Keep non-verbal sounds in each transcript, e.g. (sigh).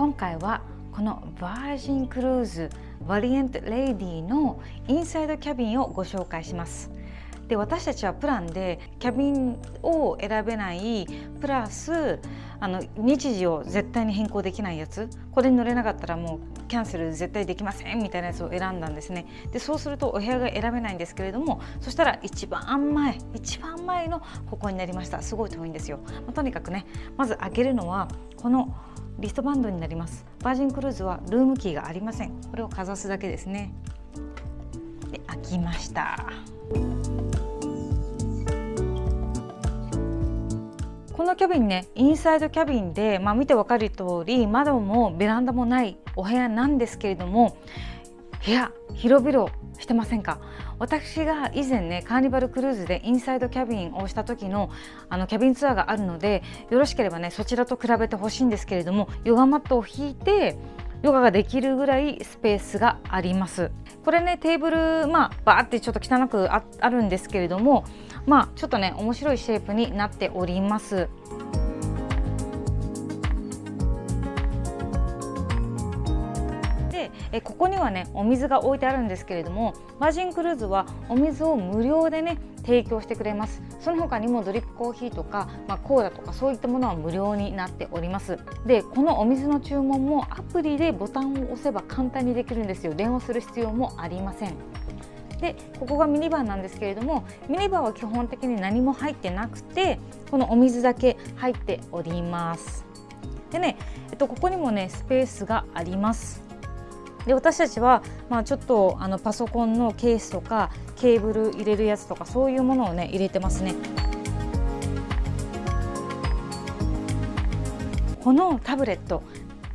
今回はこの Virgin クルーズ Valiant Lady のインサイドキャビンをご紹介します。で私たちはプランでキャビンを選べないプラスあの日時を絶対に変更できないやつこれに乗れなかったらもうキャンセル絶対できませんみたいなやつを選んだんですね。でそうするとお部屋が選べないんですけれどもそしたら一番前一番前のここになりました。すごい遠いんですよ、まあ、とにかくねまず開けるのはこのリストバンドになります。バージンクルーズはルームキーがありません。これをかざすだけですね。で開きました。このキャビンねインサイドキャビンで、まあ、見て分かる通り窓もベランダもないお部屋なんですけれども部屋広々してませんか？私が以前ねカーニバルクルーズでインサイドキャビンをした時のあのキャビンツアーがあるのでよろしければねそちらと比べてほしいんですけれどもヨガマットを引いてヨガができるぐらいスペースがありますこれねテーブルまあバーってちょっと汚くあるんですけれどもまあちょっとね面白いシェイプになっております。えここにはねお水が置いてあるんですけれどもバージンクルーズはお水を無料でね提供してくれます。その他にもドリップコーヒーとか、まあ、コーラとかそういったものは無料になっております。でこのお水の注文もアプリでボタンを押せば簡単にできるんですよ。電話する必要もありません。でここがミニバーなんですけれどもミニバーは基本的に何も入ってなくてこのお水だけ入っております。でね、えっと、ここにもねスペースがあります。で私たちは、まあ、ちょっとあのパソコンのケースとかケーブル入れるやつとかそういうものをね入れてますね。このタブレット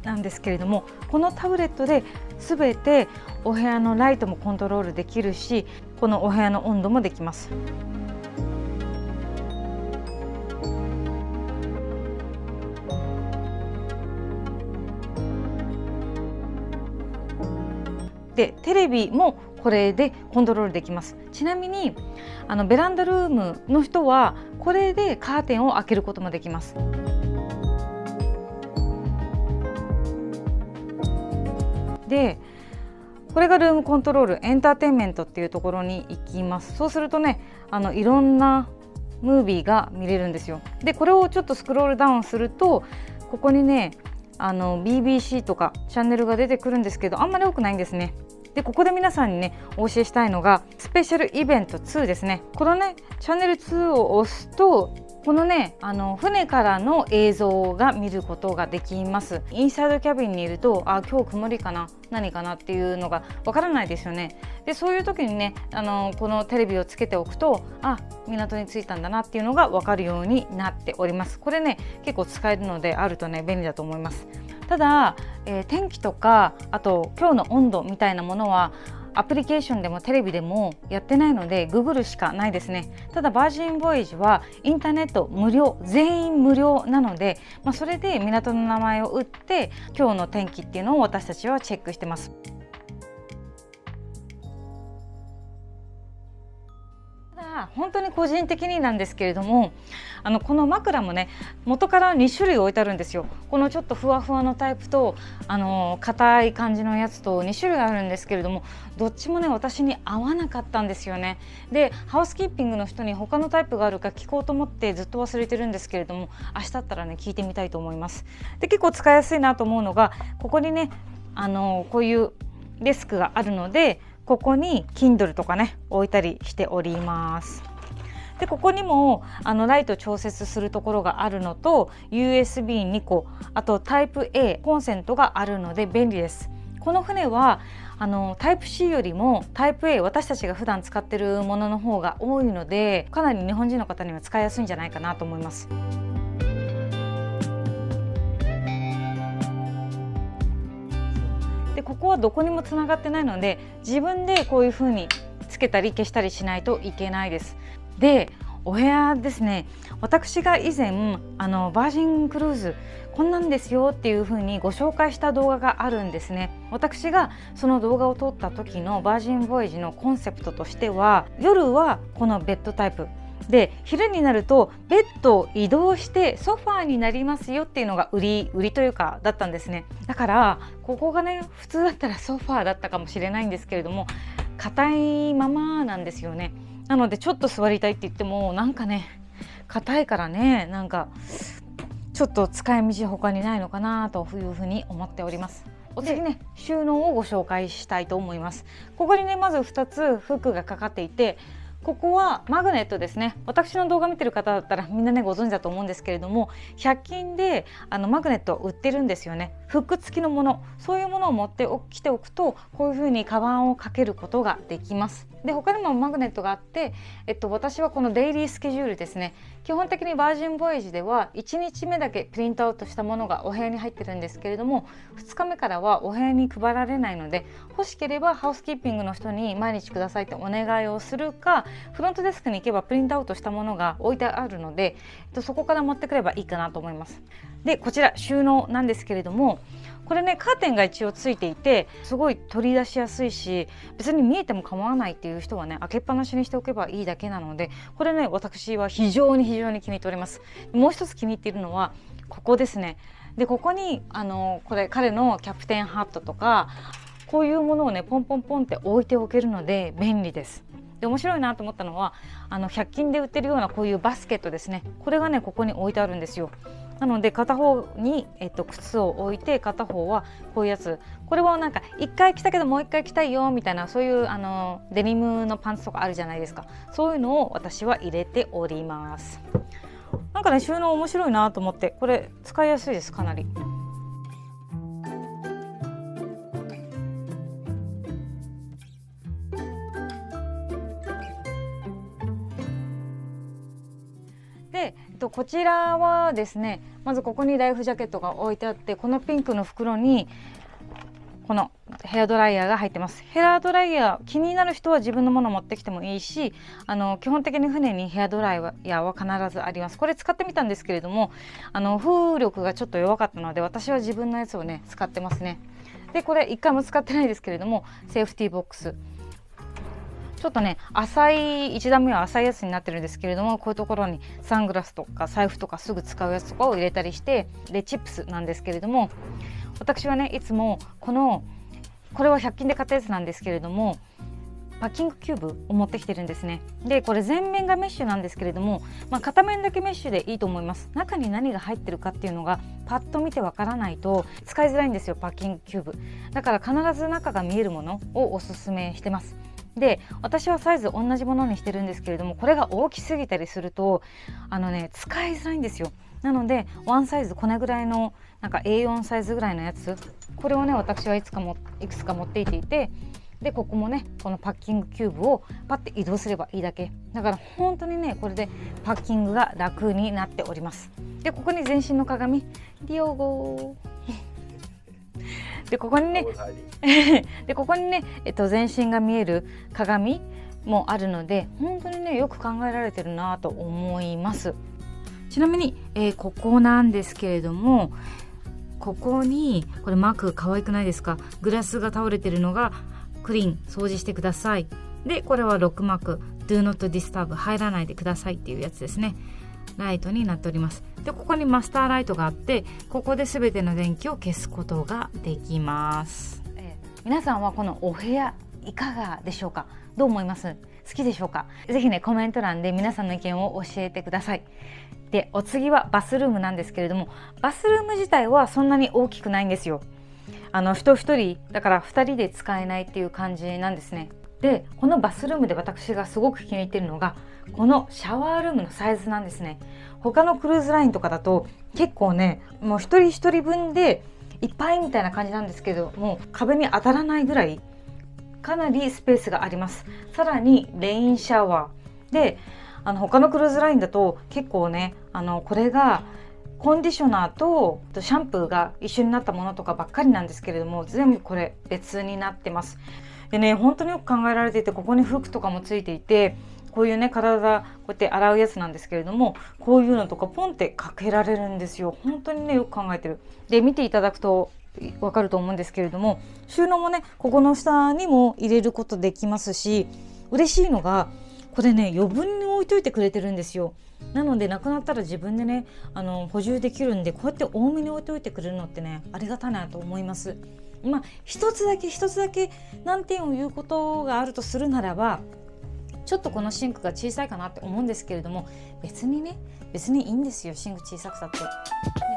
なんですけれどもこのタブレットで全てお部屋のライトもコントロールできるしこのお部屋の温度もできます。でテレビもこれでコントロールできます。ちなみにあのベランダルームの人はこれでカーテンを開けることもできます。でこれがルームコントロールエンターテインメントっていうところに行きます。そうするとねあのいろんなムービーが見れるんですよ。でこれをちょっとスクロールダウンするとここにねあの BBC とかチャンネルが出てくるんですけどあんまり多くないんですね。でここで皆さんにねお教えしたいのがスペシャルイベント2ですね。このねチャンネル2を押すとこのねあの船からの映像が見ることができます。インサイドキャビンにいるとあ今日曇りかな何かなっていうのがわからないですよね。でそういう時にねあのこのテレビをつけておくとあ港に着いたんだなっていうのがわかるようになっております。これね結構使えるのであるとね便利だと思います。ただ、えー、天気とかあと今日の温度みたいなものはアプリケーションでもテレビでもやってないので Google しかないですねただバージンボイジはインターネット無料全員無料なので、まあ、それで港の名前を打って今日の天気っていうのを私たちはチェックしてます。本当に個人的になんですけれどもあのこの枕もね元から2種類置いてあるんですよ。このちょっとふわふわのタイプとあの硬い感じのやつと2種類あるんですけれどもどっちもね私に合わなかったんですよね。でハウスキーピングの人に他のタイプがあるか聞こうと思ってずっと忘れてるんですけれども明日だったらね聞いてみたいと思います。で結構使いやすいなと思うのがここにねあのこういうデスクがあるのでここに Kindle とかね置いたりしております。でここにもあのライト調節するところがあるのと USB2 個あとタイプ A コンセントがあるので便利です。この船はあのタイプ C よりもタイプ A 私たちが普段使ってるものの方が多いのでかなり日本人の方には使いやすいんじゃないかなと思います。ここはどこにもつながってないので自分でこういう風につけたり消したりしないといけないです。でお部屋ですね。私が以前あのバージンクルーズこんなんですよっていう風にご紹介した動画があるんですね。私がその動画を撮った時のバージンボイジのコンセプトとしては夜はこのベッドタイプ。で昼になるとベッドを移動してソファーになりますよっていうのが売り売りというかだったんですね。だからここがね普通だったらソファーだったかもしれないんですけれども硬いままなんですよね。なのでちょっと座りたいって言ってもなんかね硬いからねなんかちょっと使い道他にないのかなというふうに思っております。お次ね収納をご紹介したいと思います。ここにねまず2つフックがかかっていてここはマグネットですね。私の動画見てる方だったらみんなねご存知だと思うんですけれども100均であのマグネット売ってるんですよね。フック付きのもの。そういうものを持ってきておくとこういうふうにカバンをかけることができます。で他にもマグネットがあって、えっと、私はこのデイリースケジュールですね基本的にバージンボイージでは1日目だけプリントアウトしたものがお部屋に入ってるんですけれども2日目からはお部屋に配られないので欲しければハウスキーピングの人に毎日くださいってお願いをするかフロントデスクに行けばプリントアウトしたものが置いてあるので、えっと、そこから持ってくればいいかなと思います。でこちら収納なんですけれどもこれねカーテンが一応ついていてすごい取り出しやすいし別に見えても構わないっていう人はね開けっぱなしにしておけばいいだけなのでこれね私は非常に非常に気に入っております。もう一つ気に入っているのはここですね。でここにあのこれ彼のキャプテンハットとかこういうものをねポンポンポンって置いておけるので便利です。で面白いなと思ったのはあの100均で売ってるようなこういうバスケットですね。これがねここに置いてあるんですよ。なので片方に、えっと、靴を置いて片方はこういうやつ。これはなんか1回着たけどもう1回着たいよみたいなそういうあのデニムのパンツとかあるじゃないですか。そういうのを私は入れております。なんかね収納面白いなと思ってこれ使いやすいですかなり。とこちらはですねまずここにライフジャケットが置いてあってこのピンクの袋にこのヘアドライヤーが入ってます。ヘアドライヤー気になる人は自分のものを持ってきてもいいしあの基本的に船にヘアドライヤーは必ずあります。これ使ってみたんですけれどもあの風力がちょっと弱かったので私は自分のやつをね使ってますね。でこれ1回も使ってないですけれどもセーフティーボックス。ちょっとね浅い1段目は浅いやつになってるんですけれどもこういうところにサングラスとか財布とかすぐ使うやつとかを入れたりしてでチップスなんですけれども私はねいつもこのこれは100均で買ったやつなんですけれどもパッキングキューブを持ってきてるんですね。でこれ全面がメッシュなんですけれども、まあ、片面だけメッシュでいいと思います。中に何が入ってるかっていうのがパッと見てわからないと使いづらいんですよパッキングキューブ。だから必ず中が見えるものをおすすめしてます。で私はサイズ同じものにしてるんですけれどもこれが大きすぎたりするとあのね使いづらいんですよ。なのでワンサイズこれぐらいのなんか A4 サイズぐらいのやつ。これをね私はいつかもいくつか持っていていてでここもねこのパッキングキューブをパッて移動すればいいだけ。だから本当にねこれでパッキングが楽になっております。でここに全身の鏡。ディオゴでここにね (laughs) でここにね、えっと、全身が見える鏡もあるので本当にねよく考えられてるなと思います。ちなみに、えー、ここなんですけれどもここにこれマーク可愛くないですか？グラスが倒れてるのがクリーン掃除してください。でこれはロックマーク。Do not disturb 入らないでくださいっていうやつですねライトになっております。でここにマスターライトがあってここで全ての電気を消すことができます、えー、皆さんはこのお部屋いかがでしょうか？どう思います？好きでしょうか？ぜひねコメント欄で皆さんの意見を教えてください。でお次はバスルームなんですけれどもバスルーム自体はそんなに大きくないんですよ。あの人1人だから2人で使えないっていう感じなんですね。でこのバスルームで私がすごく気に入ってるのがこのシャワールームのサイズなんですね。他のクルーズラインとかだと結構ねもう一人一人分でいっぱいみたいな感じなんですけどもう壁に当たらないぐらいかなりスペースがあります。さらにレインシャワーであの他のクルーズラインだと結構ねあのこれがコンディショナーとシャンプーが一緒になったものとかばっかりなんですけれども全部これ別になってます。でね本当によく考えられていてここに服とかもついていてこういうね体こうやって洗うやつなんですけれどもこういうのとかポンってかけられるんですよ。本当にねよく考えてる。で見ていただくとわかると思うんですけれども収納もねここの下にも入れることできますし嬉しいのがこれね余分に置いといてくれてるんですよ。なのでなくなったら自分でねあの補充できるんでこうやって多めに置いといてくれるのってねありがたいなと思います。まあ一つだけ一つだけ難点を言うことがあるとするならばちょっとこのシンクが小さいかなって思うんですけれども別にね別にいいんですよシンク小さくたって。ね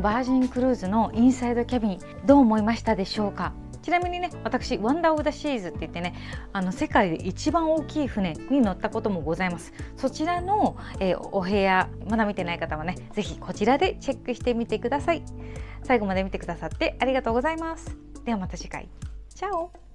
バージンクルーズのインサイドキャビンどう思いましたでしょうか？ちなみにね私ワンダー・オブ・ザ・シーズって言ってねあの世界で一番大きい船に乗ったこともございます。そちらの、えー、お部屋まだ見てない方はね是非こちらでチェックしてみてください。最後まで見てくださってありがとうございます。ではまた次回。チャオ。